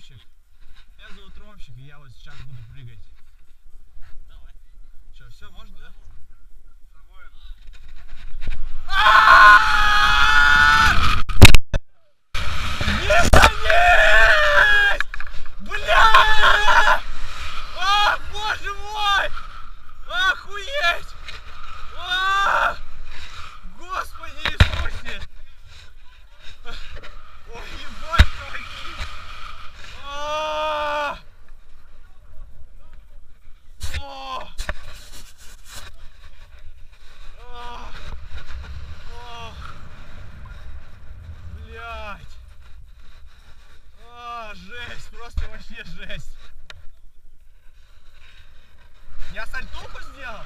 Ромчик. Меня зовут Ромчик, и я вот сейчас буду прыгать. Давай. Что, все, можно, да? Просто вообще жесть. Я сальтуху сделал?